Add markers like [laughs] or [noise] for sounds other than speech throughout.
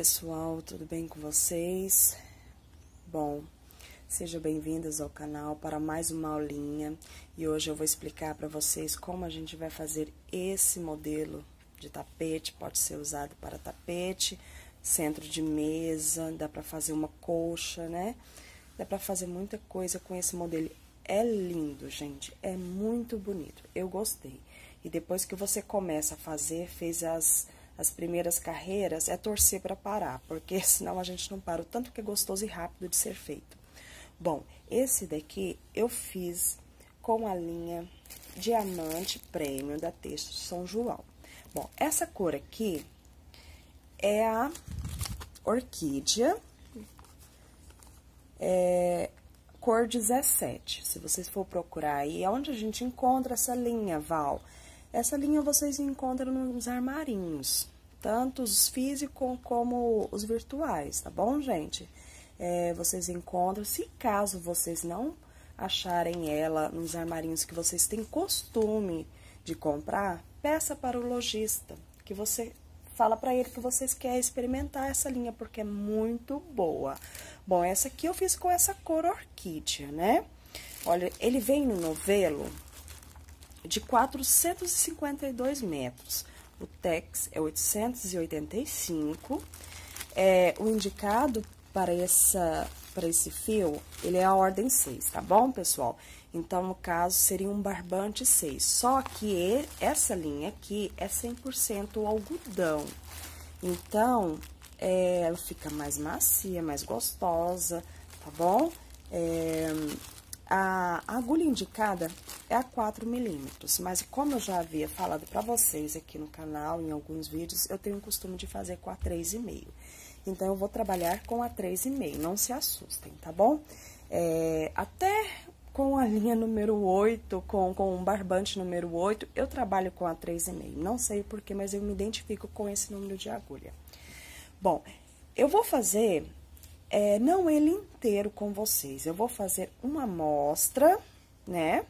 Pessoal, tudo bem com vocês? Bom, sejam bem-vindos ao canal para mais uma aulinha e hoje eu vou explicar para vocês como a gente vai fazer esse modelo de tapete, pode ser usado para tapete, centro de mesa, dá para fazer uma colcha, né? Dá para fazer muita coisa com esse modelo. É lindo, gente, é muito bonito, eu gostei. E depois que você começa a fazer, fez as as primeiras carreiras é torcer para parar, porque [laughs] senão a gente não para o tanto que é gostoso e rápido de ser feito. Bom, esse daqui eu fiz com a linha Diamante Premium da Texto São João. Bom, essa cor aqui é a Orquídea, é, cor 17. Se vocês for procurar aí, é onde a gente encontra essa linha, Val? Essa linha vocês encontram nos armarinhos, tanto os físicos como os virtuais, tá bom, gente? É, vocês encontram, se caso vocês não acharem ela nos armarinhos que vocês têm costume de comprar, peça para o lojista, que você fala para ele que vocês querem experimentar essa linha, porque é muito boa. Bom, essa aqui eu fiz com essa cor orquídea, né? Olha, ele vem no novelo de 452 metros. O TEX é 885. É, o indicado para, essa, para esse fio, ele é a ordem 6, tá bom, pessoal? Então, no caso, seria um barbante 6. Só que essa linha aqui é 100% algodão. Então, é, ela fica mais macia, mais gostosa, tá bom? É, a agulha indicada é a 4 milímetros, mas como eu já havia falado para vocês aqui no canal, em alguns vídeos, eu tenho o costume de fazer com a 3,5. Então, eu vou trabalhar com a 3,5, não se assustem, tá bom? É, até com a linha número 8, com, com um barbante número 8, eu trabalho com a 3,5. Não sei porquê, mas eu me identifico com esse número de agulha. Bom, eu vou fazer é, não ele inteiro com vocês. Eu vou fazer uma amostra, né?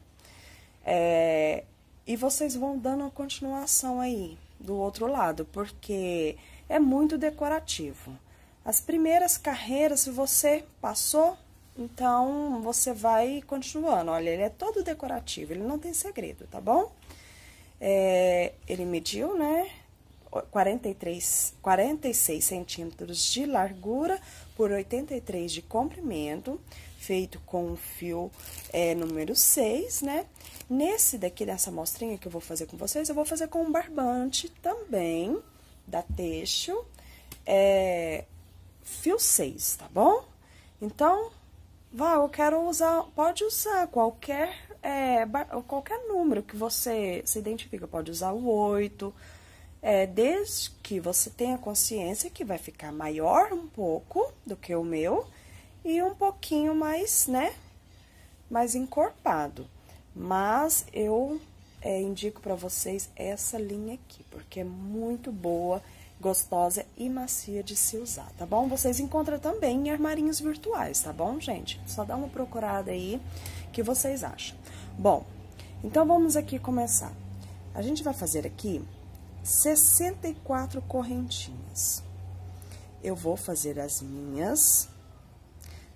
É, e vocês vão dando a continuação aí do outro lado, porque é muito decorativo. As primeiras carreiras, se você passou, então você vai continuando. Olha, ele é todo decorativo, ele não tem segredo, tá bom? É, ele mediu, né? 43, 46 centímetros de largura por 83 de comprimento, feito com o fio é, número 6, né? Nesse daqui, dessa amostrinha que eu vou fazer com vocês, eu vou fazer com um barbante também, da Teixo, é, fio 6, tá bom? Então, vá, eu quero usar, pode usar qualquer, é, qualquer número que você se identifica, pode usar o 8, é, desde que você tenha consciência que vai ficar maior um pouco do que o meu e um pouquinho mais, né, mais encorpado. Mas eu é, indico para vocês essa linha aqui, porque é muito boa, gostosa e macia de se usar, tá bom? Vocês encontram também em armarinhos virtuais, tá bom, gente? Só dá uma procurada aí que vocês acham. Bom, então vamos aqui começar. A gente vai fazer aqui 64 correntinhas. Eu vou fazer as minhas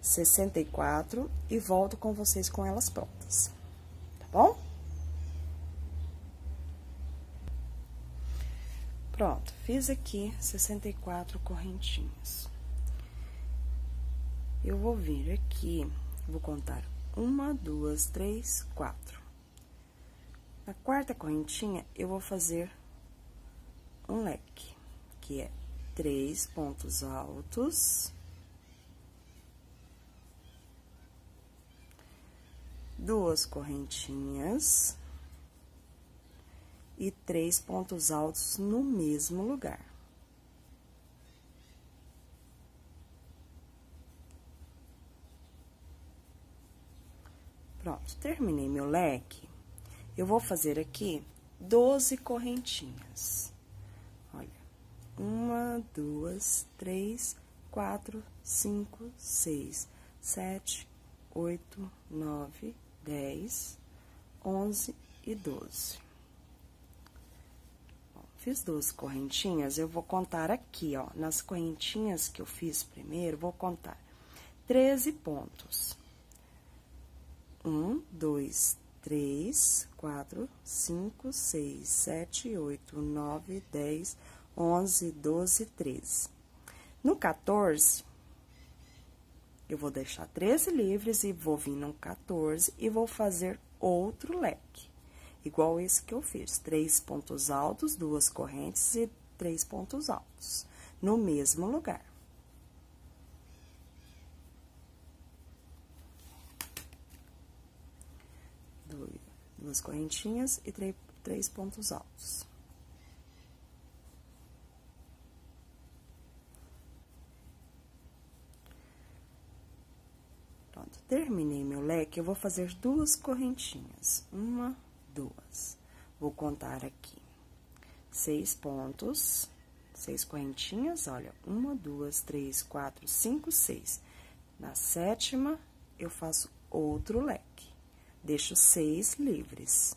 64 e volto com vocês com elas prontas, tá bom? Pronto, fiz aqui 64 correntinhas. Eu vou vir aqui, vou contar uma, duas, três, quatro. Na quarta correntinha, eu vou fazer um leque, que é três pontos altos, duas correntinhas e três pontos altos no mesmo lugar. Pronto, terminei meu leque. Eu vou fazer aqui 12 correntinhas. Uma, duas, três, quatro, cinco, seis, sete, oito, nove, dez, onze e doze. Fiz duas correntinhas, eu vou contar aqui, ó, nas correntinhas que eu fiz primeiro, vou contar 13 pontos. Um, dois, três, quatro, cinco, seis, sete, oito, nove, dez, onze, doze, treze. No 14, eu vou deixar 13 livres e vou vir no 14 e vou fazer outro leque igual esse que eu fiz. Três pontos altos, duas correntes e três pontos altos, no mesmo lugar. Duas correntinhas e três pontos altos. Terminei meu leque, eu vou fazer duas correntinhas. Uma, duas. Vou contar aqui. Seis pontos, seis correntinhas, olha, uma, duas, três, quatro, cinco, seis. Na sétima, eu faço outro leque. Deixo seis livres.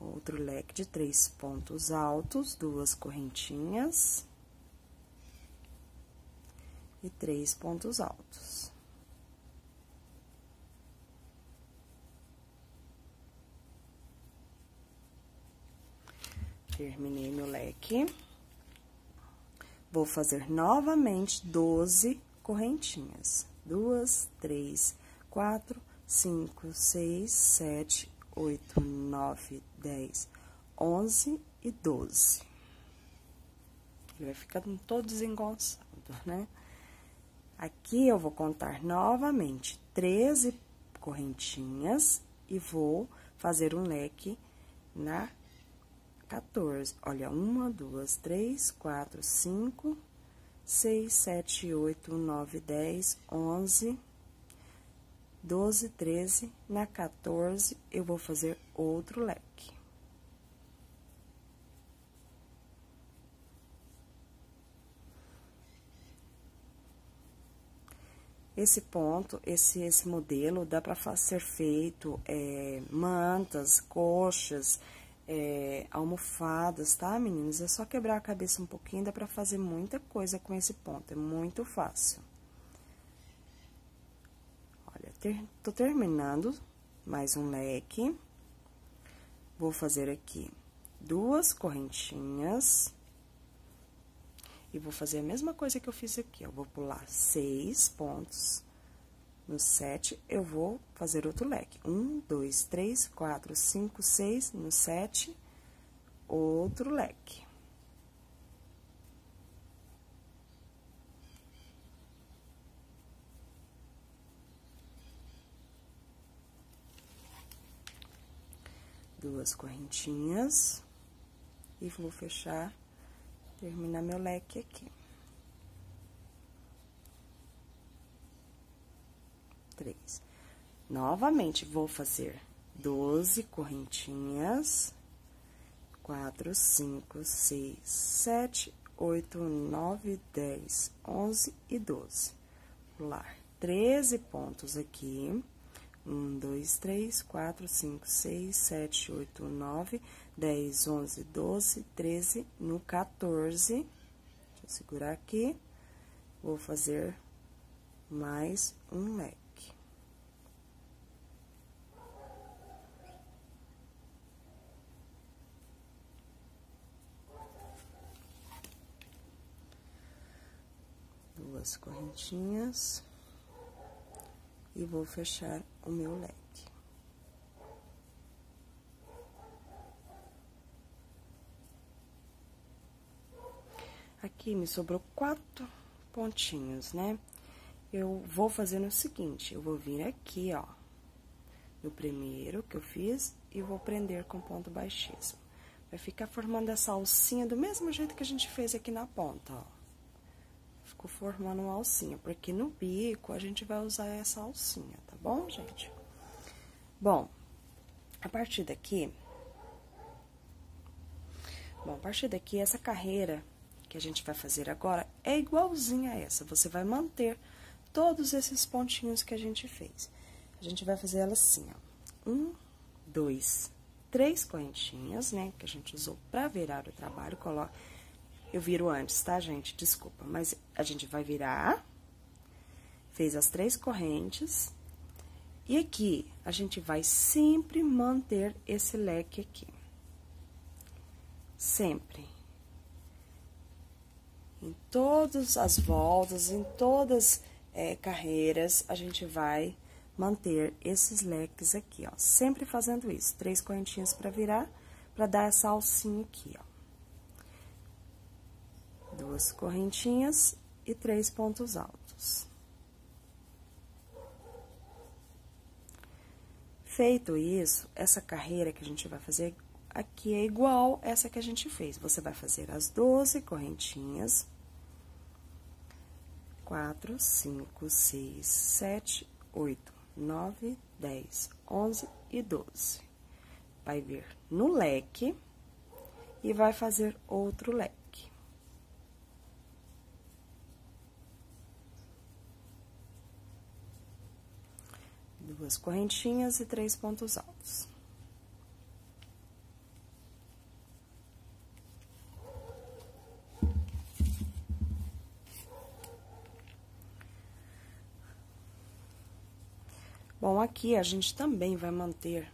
Outro leque de três pontos altos, duas correntinhas. E três pontos altos. terminei meu leque. Vou fazer novamente 12 correntinhas. Duas, três, quatro, cinco, seis, sete, oito, nove, dez, onze e doze. Ele vai ficando todo desengonçado, né? Aqui eu vou contar novamente 13 correntinhas e vou fazer um leque na 14. Olha, uma, duas, três, quatro, cinco, seis, sete, oito, nove, dez, onze, doze, treze. Na 14, eu vou fazer outro leque. Esse ponto, esse, esse modelo, dá para ser feito é, mantas, coxas, é, almofadas, tá, meninas? É só quebrar a cabeça um pouquinho, dá pra fazer muita coisa com esse ponto, é muito fácil. Olha, ter, tô terminando mais um leque. Vou fazer aqui duas correntinhas. E vou fazer a mesma coisa que eu fiz aqui, ó. Vou pular seis pontos no sete, eu vou fazer outro leque. Um, dois, três, quatro, cinco, seis, no sete, outro leque. Duas correntinhas. E vou fechar, terminar meu leque aqui. três. Novamente, vou fazer doze correntinhas, quatro, cinco, seis, sete, oito, nove, dez, onze e doze. Pular treze pontos aqui. Um, dois, três, quatro, cinco, seis, sete, oito, nove, dez, onze, doze, treze, no 14. Deixa eu segurar aqui. Vou fazer mais um leque. duas correntinhas e vou fechar o meu leque. Aqui me sobrou quatro pontinhos, né? Eu vou fazer o seguinte, eu vou vir aqui, ó, no primeiro que eu fiz e vou prender com ponto baixíssimo. Vai ficar formando essa alcinha do mesmo jeito que a gente fez aqui na ponta, ó ficou formando uma alcinha, porque no bico a gente vai usar essa alcinha, tá bom, gente? Bom, a partir daqui... Bom, a partir daqui, essa carreira que a gente vai fazer agora é igualzinha a essa. Você vai manter todos esses pontinhos que a gente fez. A gente vai fazer ela assim, ó. Um, dois, três correntinhas, né, que a gente usou pra virar o trabalho, coloca... Eu viro antes, tá, gente? Desculpa, mas a gente vai virar, fez as três correntes, e aqui, a gente vai sempre manter esse leque aqui. Sempre. Em todas as voltas, em todas é, carreiras, a gente vai manter esses leques aqui, ó. Sempre fazendo isso. Três correntinhas pra virar, pra dar essa alcinha aqui, ó. Duas correntinhas e três pontos altos. Feito isso, essa carreira que a gente vai fazer aqui é igual essa que a gente fez. Você vai fazer as 12 correntinhas. Quatro, cinco, seis, sete, oito, nove, dez, onze e doze. Vai vir no leque e vai fazer outro leque. duas correntinhas e três pontos altos. Bom, aqui a gente também vai manter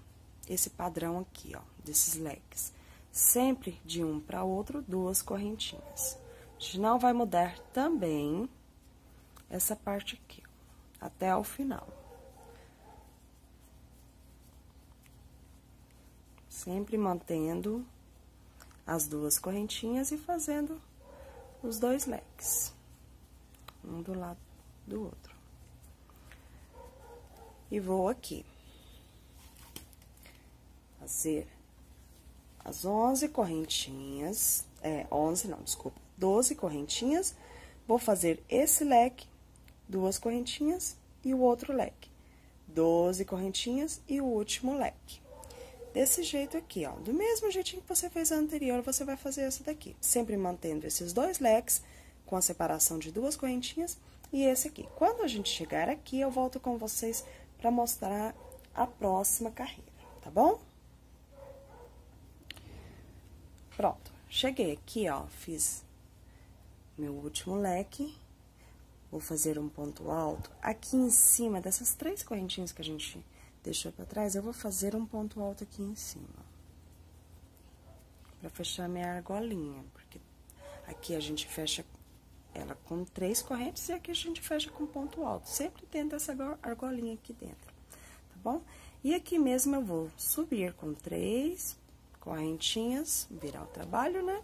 esse padrão aqui, ó, desses leques. Sempre de um para outro, duas correntinhas. A gente não vai mudar também essa parte aqui, ó, até o final. Sempre mantendo as duas correntinhas e fazendo os dois leques. Um do lado do outro. E vou aqui. Fazer as onze correntinhas, é, onze não, desculpa, doze correntinhas. Vou fazer esse leque, duas correntinhas e o outro leque. Doze correntinhas e o último leque desse jeito aqui, ó. Do mesmo jeitinho que você fez a anterior, você vai fazer essa daqui. Sempre mantendo esses dois leques com a separação de duas correntinhas e esse aqui. Quando a gente chegar aqui, eu volto com vocês para mostrar a próxima carreira, tá bom? Pronto, cheguei aqui, ó, fiz meu último leque. Vou fazer um ponto alto aqui em cima dessas três correntinhas que a gente deixou pra trás, eu vou fazer um ponto alto aqui em cima. Pra fechar minha argolinha, porque aqui a gente fecha ela com três correntes e aqui a gente fecha com ponto alto. Sempre dentro dessa argolinha aqui dentro, tá bom? E aqui mesmo eu vou subir com três correntinhas, virar o trabalho, né?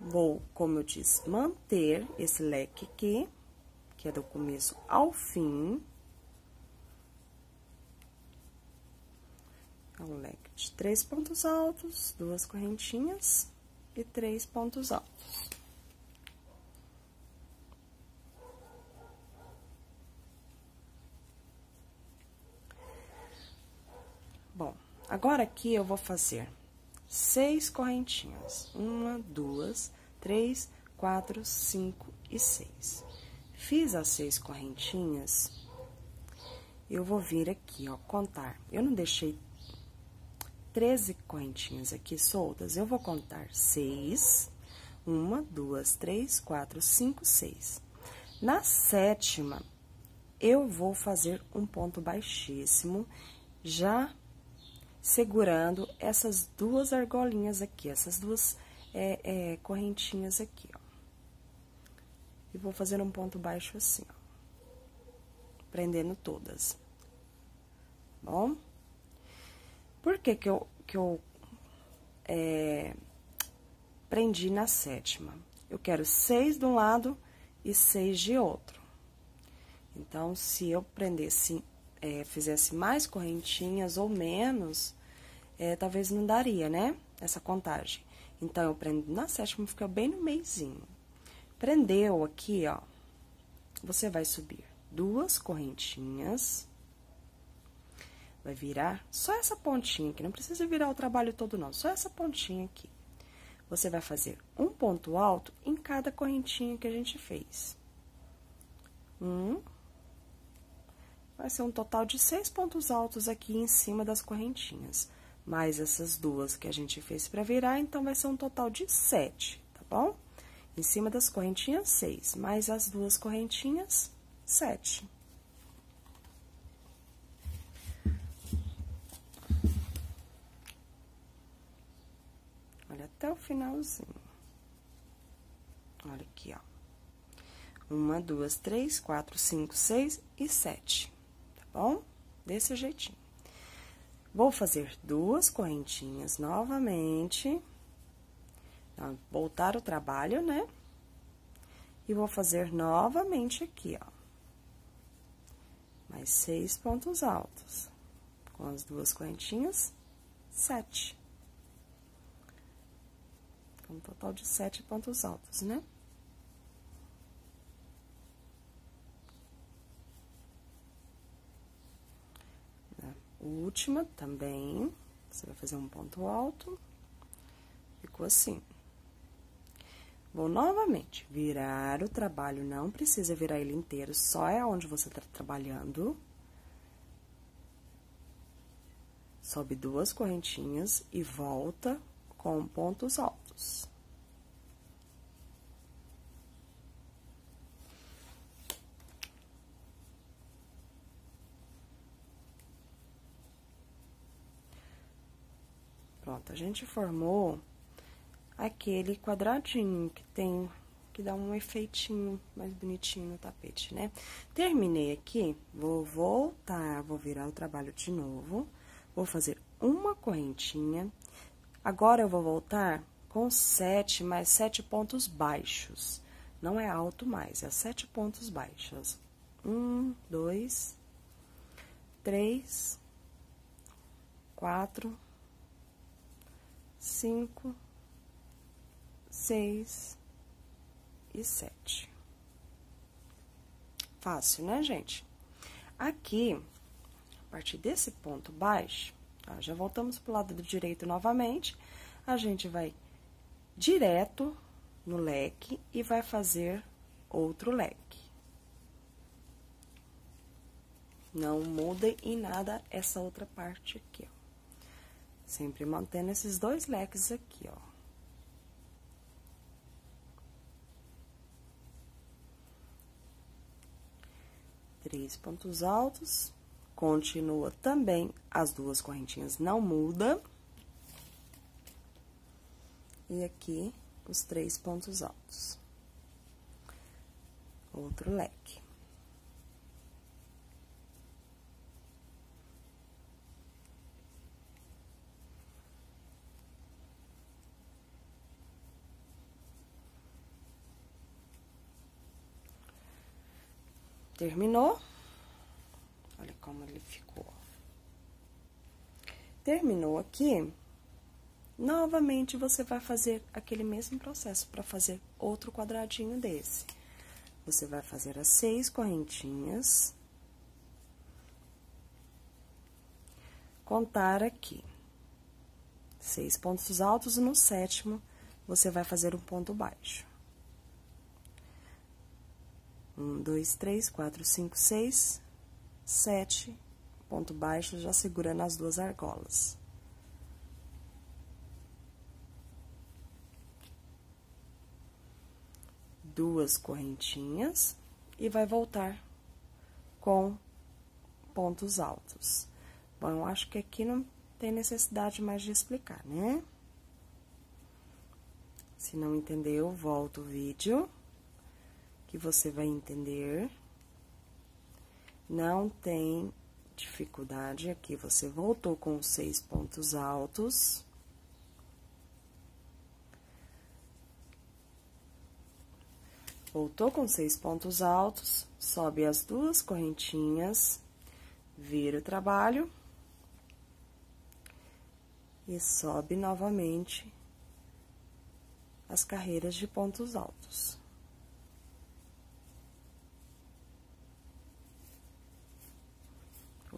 Vou, como eu disse, manter esse leque aqui, que é do começo ao fim, É um leque de três pontos altos, duas correntinhas e três pontos altos. Bom, agora aqui eu vou fazer seis correntinhas. Uma, duas, três, quatro, cinco e seis. Fiz as seis correntinhas, eu vou vir aqui, ó, contar. Eu não deixei 13 correntinhas aqui soltas, eu vou contar seis. Uma, duas, três, quatro, cinco, seis. Na sétima, eu vou fazer um ponto baixíssimo, já segurando essas duas argolinhas aqui, essas duas é, é, correntinhas aqui, ó. E vou fazer um ponto baixo assim, ó. Prendendo todas. Bom? Por que que eu, que eu é, prendi na sétima? Eu quero seis de um lado e seis de outro. Então, se eu prendesse, é, fizesse mais correntinhas ou menos, é, talvez não daria, né? Essa contagem. Então, eu prendo na sétima, fica bem no meizinho. Prendeu aqui, ó, você vai subir duas correntinhas Vai virar só essa pontinha aqui, não precisa virar o trabalho todo não, só essa pontinha aqui. Você vai fazer um ponto alto em cada correntinha que a gente fez. Um. Vai ser um total de seis pontos altos aqui em cima das correntinhas. mais essas duas que a gente fez pra virar, então, vai ser um total de sete, tá bom? Em cima das correntinhas, seis, mais as duas correntinhas, sete. Olha até o finalzinho. Olha aqui, ó. Uma, duas, três, quatro, cinco, seis e sete, bom? Desse jeitinho. Vou fazer duas correntinhas novamente. Voltar o trabalho, né? E vou fazer novamente aqui, ó. Mais seis pontos altos. Com as duas correntinhas, sete. Um total de sete pontos altos, né? Última também, você vai fazer um ponto alto, ficou assim. Vou novamente virar o trabalho, não precisa virar ele inteiro, só é onde você tá trabalhando. Sobe duas correntinhas e volta com pontos altos. Pronto, a gente formou aquele quadradinho que tem, que dá um efeitinho mais bonitinho no tapete, né? Terminei aqui, vou voltar, vou virar o trabalho de novo, vou fazer uma correntinha. Agora, eu vou voltar com sete mais sete pontos baixos. Não é alto mais, é sete pontos baixos. Um, dois, três, quatro, cinco, seis e sete. Fácil, né, gente? Aqui, a partir desse ponto baixo, tá? já voltamos pro lado do direito novamente, a gente vai direto no leque e vai fazer outro leque. Não muda em nada essa outra parte aqui, ó. Sempre mantendo esses dois leques aqui, ó. Três pontos altos, continua também, as duas correntinhas não muda. E aqui, os três pontos altos. Outro leque. Terminou. Olha como ele ficou. Terminou aqui. Novamente, você vai fazer aquele mesmo processo para fazer outro quadradinho desse. Você vai fazer as seis correntinhas. Contar aqui. Seis pontos altos no sétimo, você vai fazer um ponto baixo. Um, dois, três, quatro, cinco, seis, sete, ponto baixo, já segurando as duas argolas. Duas correntinhas e vai voltar com pontos altos. Bom, eu acho que aqui não tem necessidade mais de explicar, né? Se não entendeu, volta o vídeo que você vai entender. Não tem dificuldade aqui, você voltou com seis pontos altos. Voltou com seis pontos altos, sobe as duas correntinhas, vira o trabalho. E sobe novamente as carreiras de pontos altos.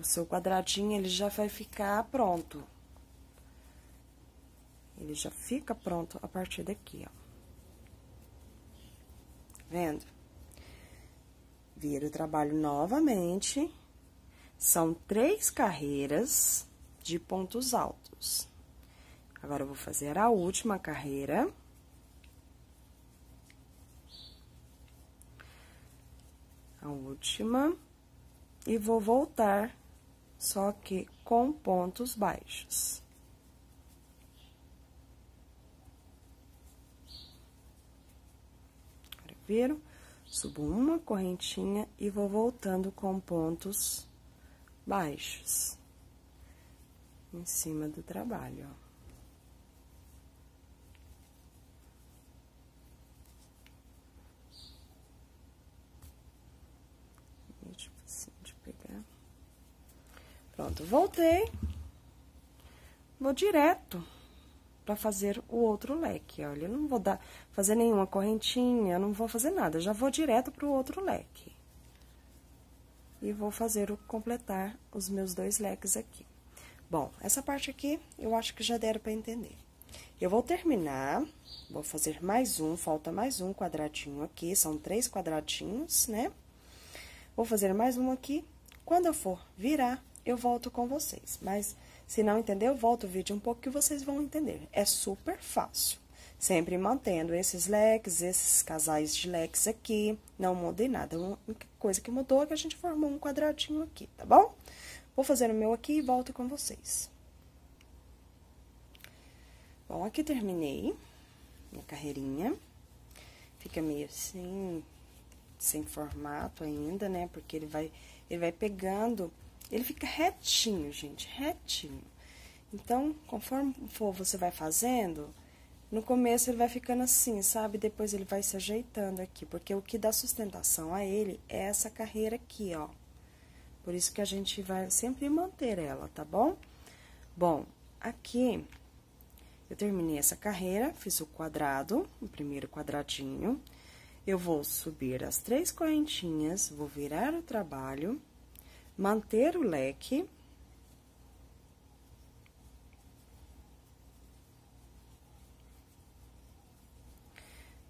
O seu quadradinho, ele já vai ficar pronto. Ele já fica pronto a partir daqui, ó. Vendo? Vira o trabalho novamente. São três carreiras de pontos altos. Agora, eu vou fazer a última carreira. A última. E vou voltar, só que com pontos baixos. Viram? Subo uma correntinha e vou voltando com pontos baixos em cima do trabalho, ó. Tipo assim, de pegar. Pronto, voltei. Vou direto para fazer o outro leque. Olha, eu não vou dar, fazer nenhuma correntinha, não vou fazer nada, já vou direto pro outro leque. E vou fazer o completar os meus dois leques aqui. Bom, essa parte aqui eu acho que já deram para entender. Eu vou terminar, vou fazer mais um, falta mais um quadradinho aqui, são três quadradinhos, né? Vou fazer mais um aqui. Quando eu for virar, eu volto com vocês. Mas se não entendeu, volta o vídeo um pouco que vocês vão entender. É super fácil. Sempre mantendo esses leques, esses casais de leques aqui, não mudei nada. A única coisa que mudou é que a gente formou um quadradinho aqui, tá bom? Vou fazer o meu aqui e volto com vocês. Bom, aqui terminei minha carreirinha. Fica meio assim, sem formato ainda, né? Porque ele vai, ele vai pegando ele fica retinho, gente, retinho. Então, conforme for você vai fazendo, no começo ele vai ficando assim, sabe? Depois ele vai se ajeitando aqui, porque o que dá sustentação a ele é essa carreira aqui, ó. Por isso que a gente vai sempre manter ela, tá bom? Bom, aqui eu terminei essa carreira, fiz o quadrado, o primeiro quadradinho. Eu vou subir as três correntinhas, vou virar o trabalho manter o leque.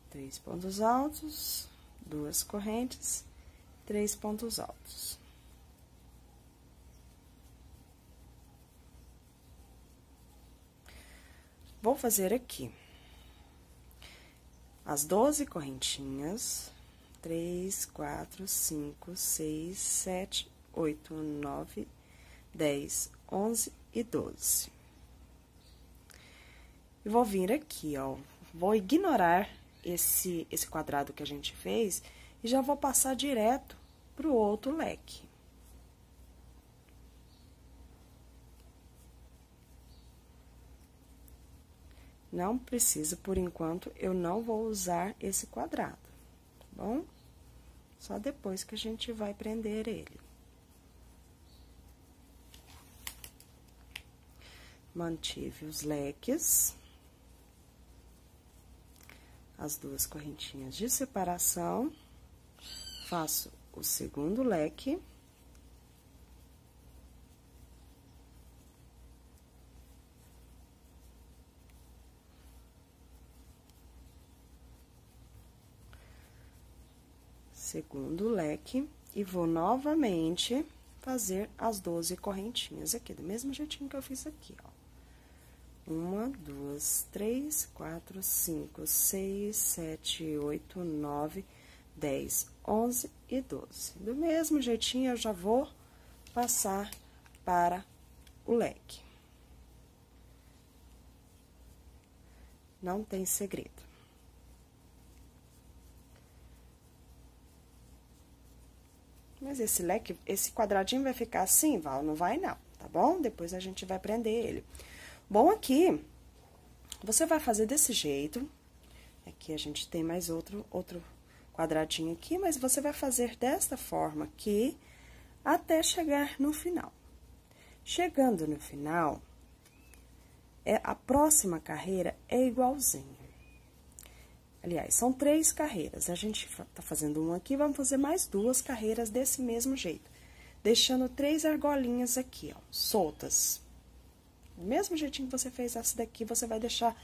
Três pontos altos, duas correntes, três pontos altos. Vou fazer aqui as doze correntinhas, três, quatro, cinco, seis, sete, oito, nove, dez, onze e doze. E vou vir aqui, ó, vou ignorar esse, esse quadrado que a gente fez e já vou passar direto pro outro leque. Não precisa, por enquanto, eu não vou usar esse quadrado, tá bom? Só depois que a gente vai prender ele. Mantive os leques, as duas correntinhas de separação, faço o segundo leque. Segundo leque, e vou novamente fazer as 12 correntinhas aqui, do mesmo jeitinho que eu fiz aqui, ó. Uma, duas, três, quatro, cinco, seis, sete, oito, nove, dez, onze e doze. Do mesmo jeitinho, eu já vou passar para o leque. Não tem segredo. Mas esse leque, esse quadradinho vai ficar assim, Val? Não vai não, tá bom? Depois a gente vai prender ele. Bom, aqui, você vai fazer desse jeito. Aqui a gente tem mais outro, outro quadradinho aqui, mas você vai fazer desta forma aqui, até chegar no final. Chegando no final, é, a próxima carreira é igualzinho. Aliás, são três carreiras. A gente tá fazendo uma aqui, vamos fazer mais duas carreiras desse mesmo jeito. Deixando três argolinhas aqui, ó, soltas. Do mesmo jeitinho que você fez essa daqui, você vai deixar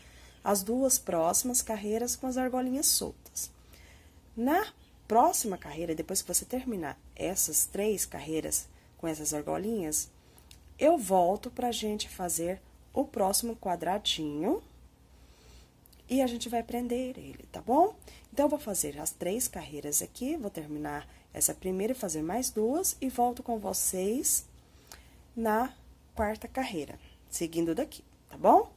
as duas próximas carreiras com as argolinhas soltas. Na próxima carreira, depois que você terminar essas três carreiras com essas argolinhas, eu volto pra gente fazer o próximo quadradinho e a gente vai prender ele, tá bom? Então, eu vou fazer as três carreiras aqui, vou terminar essa primeira e fazer mais duas e volto com vocês na quarta carreira, seguindo daqui, tá bom?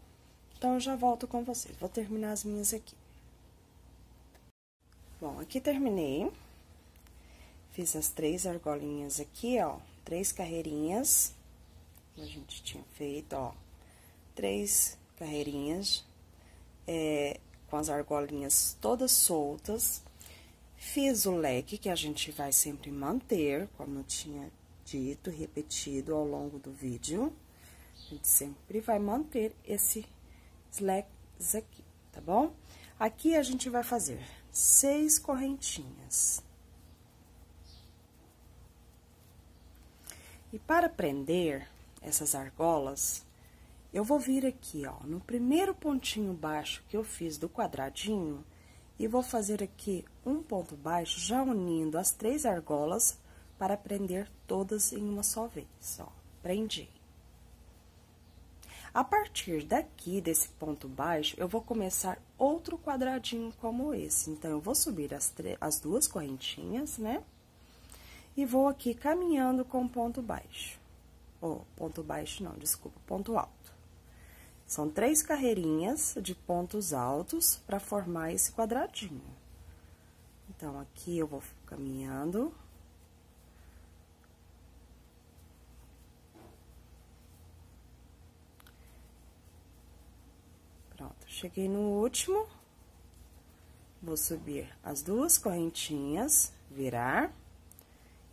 Então, eu já volto com vocês. Vou terminar as minhas aqui. Bom, aqui terminei. Fiz as três argolinhas aqui, ó. Três carreirinhas. A gente tinha feito, ó. Três carreirinhas. É, com as argolinhas todas soltas. Fiz o leque, que a gente vai sempre manter, como eu tinha dito, repetido ao longo do vídeo. Gente sempre vai manter esse slacks aqui, tá bom? Aqui a gente vai fazer seis correntinhas. E para prender essas argolas, eu vou vir aqui, ó, no primeiro pontinho baixo que eu fiz do quadradinho, e vou fazer aqui um ponto baixo, já unindo as três argolas para prender todas em uma só vez, ó. Prendi. A partir daqui, desse ponto baixo, eu vou começar outro quadradinho como esse. Então, eu vou subir as, as duas correntinhas, né? E vou aqui caminhando com ponto baixo. Ou, oh, ponto baixo não, desculpa, ponto alto. São três carreirinhas de pontos altos para formar esse quadradinho. Então, aqui eu vou caminhando Cheguei no último, vou subir as duas correntinhas, virar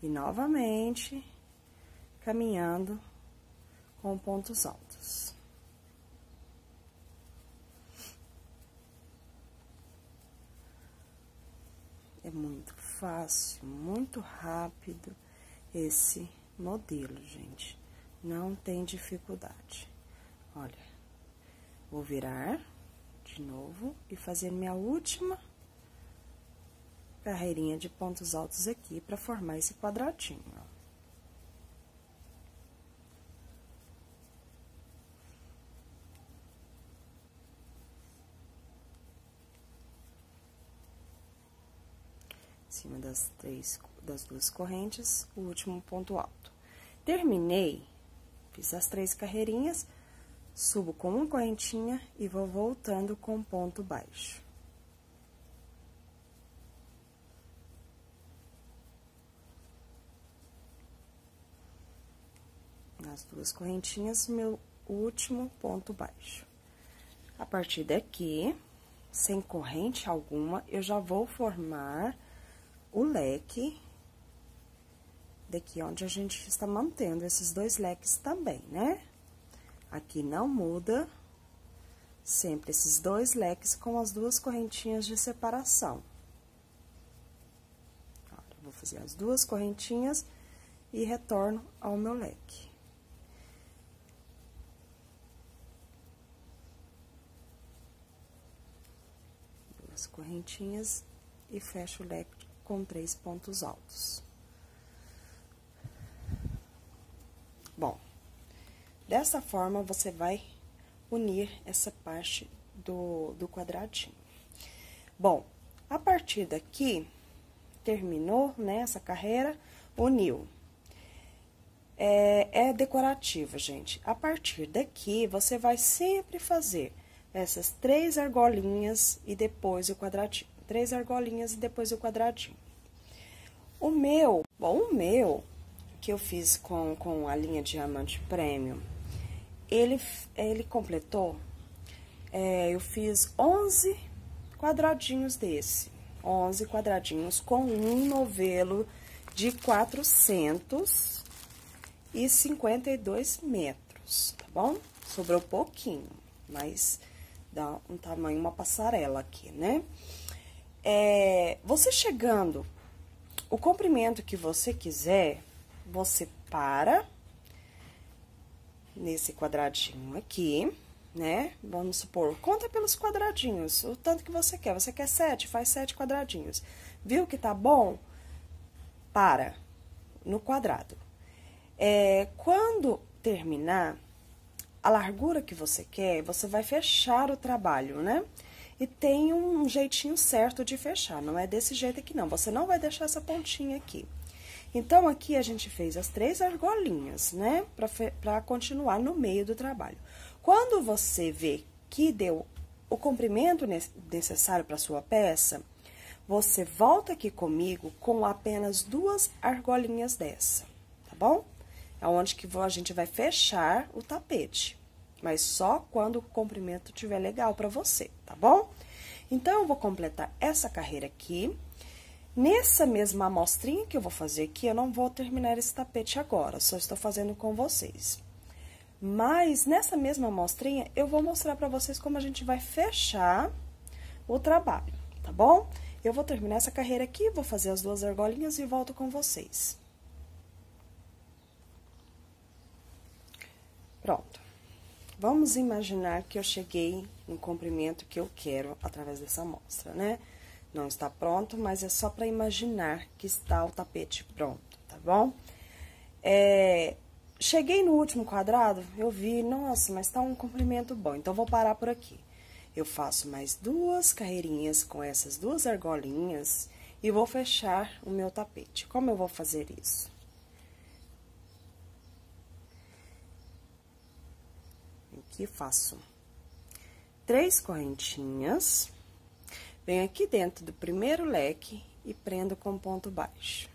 e novamente caminhando com pontos altos. É muito fácil, muito rápido esse modelo, gente. Não tem dificuldade. Olha, vou virar de novo e fazer minha última carreirinha de pontos altos aqui para formar esse quadradinho. Em cima das três, das duas correntes, o último ponto alto. Terminei, fiz as três carreirinhas, Subo com uma correntinha e vou voltando com ponto baixo. Nas duas correntinhas, meu último ponto baixo. A partir daqui, sem corrente alguma, eu já vou formar o leque daqui onde a gente está mantendo esses dois leques também, né? Aqui não muda, sempre esses dois leques com as duas correntinhas de separação. vou fazer as duas correntinhas e retorno ao meu leque. Duas correntinhas e fecho o leque com três pontos altos. Bom, Dessa forma, você vai unir essa parte do, do quadradinho. Bom, a partir daqui, terminou, né, essa carreira, uniu. É, é decorativa, gente. A partir daqui, você vai sempre fazer essas três argolinhas e depois o quadradinho. Três argolinhas e depois o quadradinho. O meu, bom, o meu, que eu fiz com, com a linha Diamante Premium, ele, ele completou, é, eu fiz 11 quadradinhos desse. 11 quadradinhos com um novelo de 452 metros, tá bom? Sobrou pouquinho, mas dá um tamanho, uma passarela aqui, né? É, você chegando, o comprimento que você quiser, você para nesse quadradinho aqui, né? Vamos supor, conta pelos quadradinhos, o tanto que você quer. Você quer sete? Faz sete quadradinhos. Viu que tá bom? Para no quadrado. É, quando terminar, a largura que você quer, você vai fechar o trabalho, né? E tem um jeitinho certo de fechar, não é desse jeito aqui não. Você não vai deixar essa pontinha aqui. Então, aqui a gente fez as três argolinhas, né? Pra continuar no meio do trabalho. Quando você vê que deu o comprimento necessário para sua peça, você volta aqui comigo com apenas duas argolinhas dessa, tá bom? É onde que a gente vai fechar o tapete, mas só quando o comprimento estiver legal para você, tá bom? Então, eu vou completar essa carreira aqui. Nessa mesma amostrinha que eu vou fazer aqui, eu não vou terminar esse tapete agora, só estou fazendo com vocês. Mas, nessa mesma amostrinha, eu vou mostrar para vocês como a gente vai fechar o trabalho, tá bom? Eu vou terminar essa carreira aqui, vou fazer as duas argolinhas e volto com vocês. Pronto. Vamos imaginar que eu cheguei no comprimento que eu quero através dessa amostra, né? Não está pronto, mas é só para imaginar que está o tapete pronto, tá bom? É, cheguei no último quadrado, eu vi, nossa, mas tá um comprimento bom, então vou parar por aqui. Eu faço mais duas carreirinhas com essas duas argolinhas e vou fechar o meu tapete. Como eu vou fazer isso? Aqui faço três correntinhas, venho aqui dentro do primeiro leque e prendo com ponto baixo.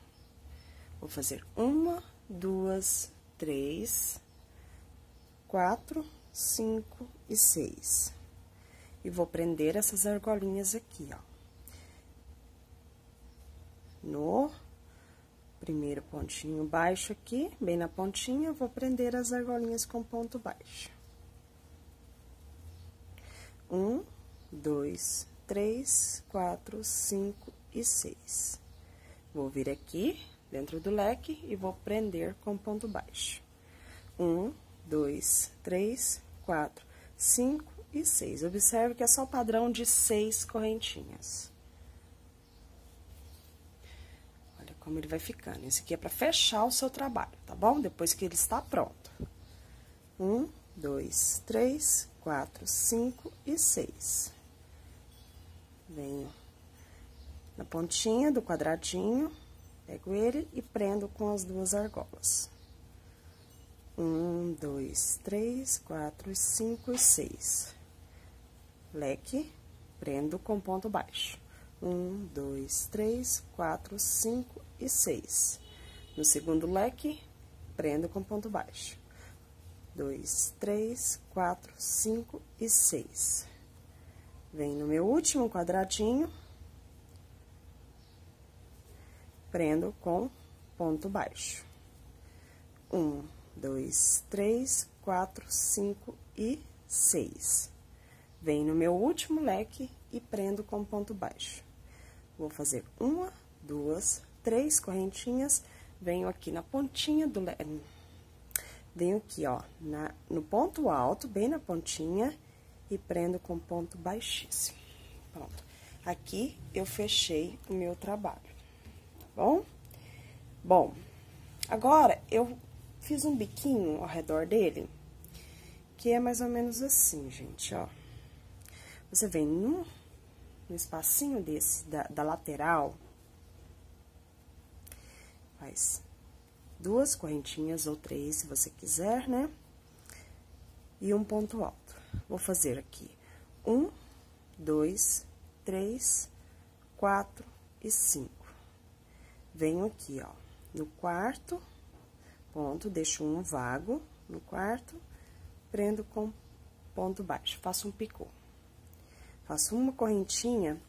Vou fazer uma, duas, três, quatro, cinco e seis. E vou prender essas argolinhas aqui, ó. No primeiro pontinho baixo aqui, bem na pontinha, vou prender as argolinhas com ponto baixo. Um, dois, três, quatro, cinco e seis. Vou vir aqui dentro do leque e vou prender com ponto baixo. Um, dois, três, quatro, cinco e seis. Observe que é só o padrão de seis correntinhas. Olha como ele vai ficando. Esse aqui é para fechar o seu trabalho, tá bom? Depois que ele está pronto. Um, dois, três, quatro, cinco e seis. Venho na pontinha do quadradinho, pego ele e prendo com as duas argolas. Um, dois, três, quatro, cinco e seis leque, prendo com ponto baixo. Um, dois, três, quatro, cinco e seis. No segundo leque, prendo com ponto baixo. Dois, três, quatro, cinco e seis. Vem no meu último quadradinho, prendo com ponto baixo. Um, dois, três, quatro, cinco e seis. Venho no meu último leque e prendo com ponto baixo. Vou fazer uma, duas, três correntinhas, venho aqui na pontinha do leque, venho aqui, ó, na, no ponto alto, bem na pontinha, e prendo com ponto baixíssimo. Pronto. Aqui eu fechei o meu trabalho, tá bom? Bom, agora eu fiz um biquinho ao redor dele, que é mais ou menos assim, gente, ó. Você vem no, no espacinho desse, da, da lateral, faz duas correntinhas ou três, se você quiser, né? E um ponto alto. Vou fazer aqui um, dois, três, quatro e cinco. Venho aqui, ó, no quarto ponto, deixo um vago no quarto, prendo com ponto baixo, faço um picô. Faço uma correntinha,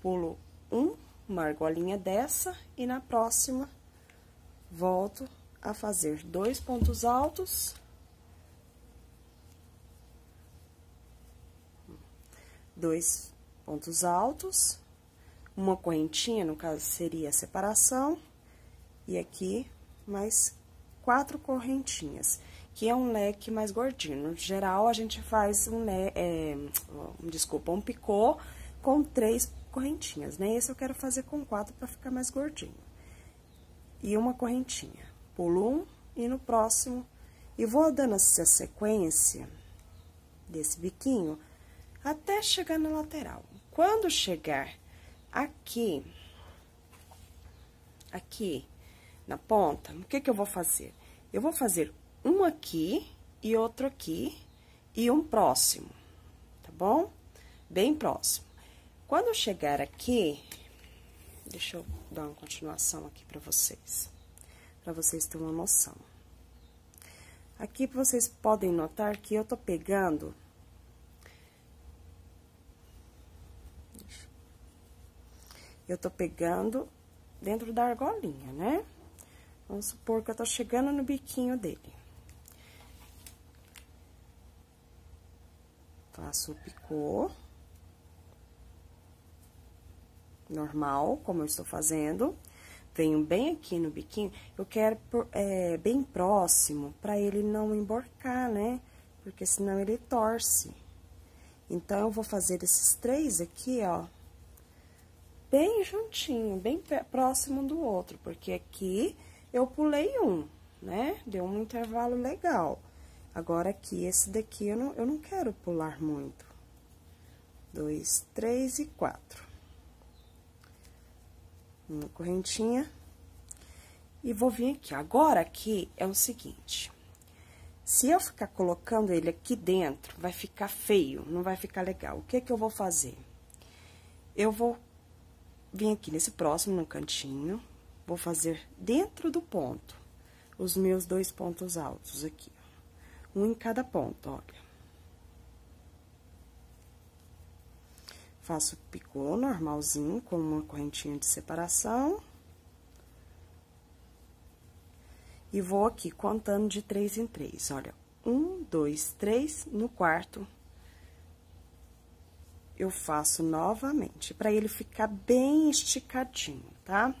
pulo um, uma argolinha dessa, e na próxima, volto a fazer dois pontos altos. Dois pontos altos, uma correntinha, no caso, seria a separação, e aqui, mais quatro correntinhas que é um leque mais gordinho. No geral, a gente faz um leque, é, desculpa, um picô com três correntinhas, né? Esse eu quero fazer com quatro para ficar mais gordinho. E uma correntinha. Pulo um e no próximo E vou dando essa sequência desse biquinho até chegar na lateral. Quando chegar aqui, aqui na ponta, o que que eu vou fazer? Eu vou fazer um aqui e outro aqui e um próximo, tá bom? Bem próximo. Quando chegar aqui, deixa eu dar uma continuação aqui pra vocês, pra vocês terem uma noção. Aqui vocês podem notar que eu tô pegando eu tô pegando dentro da argolinha, né? Vamos supor que eu tô chegando no biquinho dele. Faço o picô. Normal, como eu estou fazendo. Venho bem aqui no biquinho. Eu quero é, bem próximo, pra ele não emborcar, né? Porque senão ele torce. Então, eu vou fazer esses três aqui, ó bem juntinho, bem próximo do outro, porque aqui eu pulei um, né? Deu um intervalo legal. Agora, aqui, esse daqui eu não, eu não quero pular muito. Dois, três e quatro. Uma correntinha. E vou vir aqui. Agora, aqui é o seguinte. Se eu ficar colocando ele aqui dentro, vai ficar feio, não vai ficar legal. O que que eu vou fazer? Eu vou Vim aqui nesse próximo, no cantinho, vou fazer dentro do ponto, os meus dois pontos altos aqui. Um em cada ponto, olha. Faço picô normalzinho, com uma correntinha de separação. E vou aqui contando de três em três, olha. Um, dois, três, no quarto, eu faço novamente, para ele ficar bem esticadinho, tá?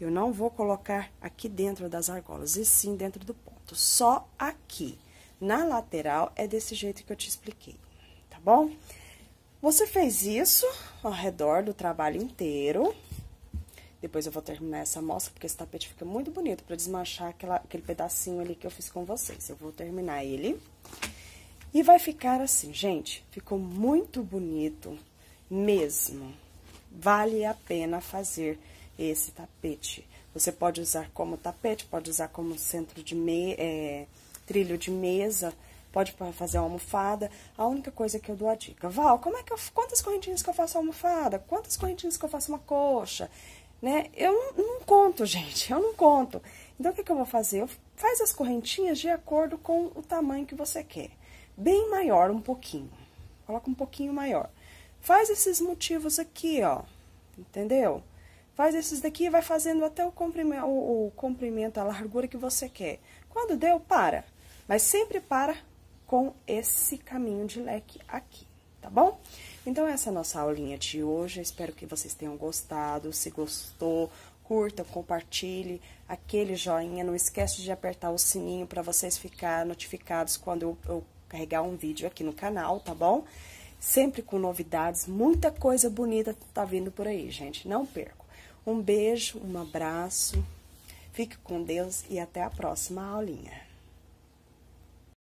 Eu não vou colocar aqui dentro das argolas, e sim dentro do ponto, só aqui. Na lateral, é desse jeito que eu te expliquei, tá bom? Você fez isso ao redor do trabalho inteiro. Depois eu vou terminar essa amostra, porque esse tapete fica muito bonito para desmanchar aquela, aquele pedacinho ali que eu fiz com vocês. Eu vou terminar ele. E vai ficar assim, gente, ficou muito bonito mesmo. Vale a pena fazer esse tapete. Você pode usar como tapete, pode usar como centro de me, é, trilho de mesa, pode fazer uma almofada. A única coisa que eu dou a dica, Val, como é que eu, quantas correntinhas que eu faço almofada? Quantas correntinhas que eu faço uma coxa? Né? Eu não, não conto, [laughs] gente, eu não conto. Então, o que, que eu vou fazer? Eu, faz as correntinhas de acordo com o tamanho que você quer bem maior um pouquinho. Coloca um pouquinho maior. Faz esses motivos aqui, ó, entendeu? Faz esses daqui e vai fazendo até o comprimento, o, o comprimento, a largura que você quer. Quando deu, para. Mas sempre para com esse caminho de leque aqui, tá bom? Então, essa é a nossa aulinha de hoje. Espero que vocês tenham gostado. Se gostou, curta, compartilhe, aquele joinha. Não esquece de apertar o sininho para vocês ficarem notificados quando eu, eu carregar um vídeo aqui no canal, tá bom? Sempre com novidades, muita coisa bonita tá vindo por aí, gente, não perco. Um beijo, um abraço, fique com Deus e até a próxima aulinha.